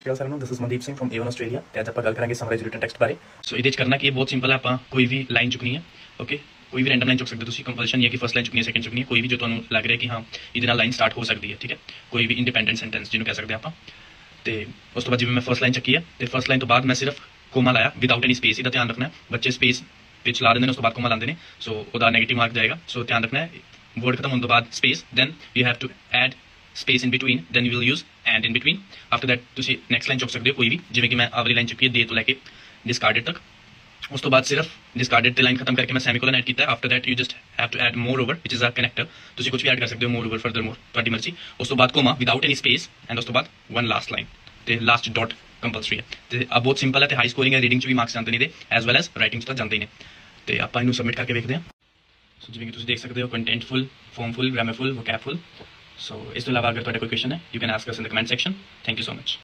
ਸਤਿ ਸਰ ਨੂੰ this is Mandeep Singh firm A1 Australia ਤੇ ਅੱਜ ਆਪਾਂ ਗੱਲ ਕਰਾਂਗੇ ਸਮਰਾਈਜ਼ ਰਿਟਨ ਟੈਕਸਟ ਬਾਰੇ ਸੋ ਇਹਦੇ ਚ ਕਰਨਾ ਕੀ ਬਹੁਤ ਸਿੰਪਲ ਹੈ ਆਪਾਂ ਕੋਈ ਵੀ ਲਾਈਨ ਚੁੱਕਣੀ ਹੈ ਓਕੇ ਕੋਈ ਵੀ ਰੈਂਡਮ ਲਾਈਨ ਚੁੱਕ ਸਕਦੇ ਤੁਸੀਂ ਕੰਪਲਸ਼ਨ ਨਹੀਂ ਹੈ ਕਿ ਫਸਟ ਲਾਈਨ ਚੁੱਕਣੀ ਹੈ ਸੈਕੰਡ ਚੁੱਕਣੀ ਹੈ ਕੋਈ ਵੀ ਜੋ ਤੁਹਾਨੂੰ ਲੱਗ ਰਿਹਾ ਕਿ ਹਾਂ ਇਹਦੇ ਨਾਲ ਲਾਈਨ ਸਟਾਰਟ ਹੋ ਸਕਦੀ ਹੈ ਠੀਕ ਹੈ ਕੋਈ ਵੀ ਇੰਡੀਪੈਂਡੈਂਟ ਸੈਂਟੈਂਸ ਜਿਹਨੂੰ ਕਹਿ ਸਕਦੇ ਆਪਾਂ ਤੇ ਉਸ ਤੋਂ ਬਾਅਦ ਜਿਵੇਂ ਮੈਂ ਫਸਟ ਲਾਈਨ ਚੱਕੀ ਹੈ ਤੇ ਫਸਟ ਲਾਈਨ ਤੋਂ ਬਾਅਦ ਮੈਂ ਸਿਰਫ ਕੋਮਾ ਲਾਇਆ ਵਿਦਆਊਟ ਐਨੀ ਸਪੇਸ ਇਹਦਾ ਧਿਆਨ ਰੱਖਣਾ ਬੱਚੇ ਸਪੇਸ ਵਿੱਚ ਲਾ ਦਿੰਦੇ ਨੇ ਉਸ ਤੋਂ ਬਾਅਦ ਕੋਮਾ ਲਾਉਂਦੇ ਨੇ ਸੋ ਉਹਦਾ 네ਗੇਟਿਵ ਮਾਰਕ ਜਾਏਗਾ ਸੋ ਧਿਆਨ ਰੱਖਣਾ ਹੈ ਵਰਡ ਖਤਮ ਹੋਣ ਤੋਂ ਬਾਅਦ space then you have to add space in between then you will use and in between after that ਤੁਸੀਂ ਨੈਕਸਟ ਲਾਈਨ ਚੁੱਕ ਸਕਦੇ ਹੋ ਕੋਈ ਵੀ ਜਿਵੇਂ ਕਿ ਮੈਂ ਆਵਲੀ ਲਾਈਨ ਚੁੱਕੀ ਹੈ ਦੇ ਤੋਂ ਲੈ ਕੇ ਡਿਸਕਾਰਡਡ ਤੱਕ ਉਸ ਤੋਂ ਬਾਅਦ ਸਿਰਫ ਡਿਸਕਾਰਡਡ ਤੇ ਲਾਈਨ ਖਤਮ ਕਰਕੇ ਮੈਂ ਸੈਮੀਕੋਲਨ ਐਡ ਕੀਤਾ after that you just have to add moreover which is a connector ਤੁਸੀਂ ਕੁਝ ਵੀ ਐਡ ਕਰ ਸਕਦੇ ਹੋ ਮੋਰ ਓਵਰ ਫਰਦਰ ਮੋਰ ਤੁਹਾਡੀ ਮਰਜ਼ੀ ਉਸ ਤੋਂ ਬਾਅਦ comma without any space and ਉਸ ਤੋਂ ਬਾਅਦ ਵਨ ਲਾਸਟ ਲਾਈਨ ਤੇ ਲਾਸਟ ਡਾਟ ਕੰਪਲਸਰੀ ਹੈ ਤੇ ਆ ਬਹੁਤ ਸਿੰਪਲ ਹੈ ਤੇ ਹਾਈ ਸਕੋਰਿੰਗ ਹੈ ਰੀਡਿੰਗ ਚ ਵੀ ਮਾਰਕਸ ਜਾਂਦੇ ਨੇ ਇਹਦੇ ਐਸ ਵੈਲ ਐਸ ਰਾਈਟਿੰਗ ਚ ਤਾਂ ਜਾਂਦੇ ਹੀ ਨੇ ਤੇ ਆਪਾਂ ਇਹਨੂੰ ਸਬਮਿਟ ਕਰਕੇ ਵੇਖਦੇ ਹਾਂ ਸੋ ਜਿਵੇਂ ਕਿ ਤੁਸੀਂ ਦੇਖ ਸਕਦੇ ਹੋ ਕੰਟੈਂਟਫੁਲ ਫਾਰਮਫੁਲ ਗ੍ਰਾਮਰਫੁਲ ਵੋਕੈਬਫੁਲ ਸੋ ਇਸ ਤੋਂ ਇਲਾਵਾ ਅਗਰ ਤੁਹਾਡਾ ਕੋਈ ਕੁਐਸਚਨ ਹੈ you can ask us in the comment section thank you so much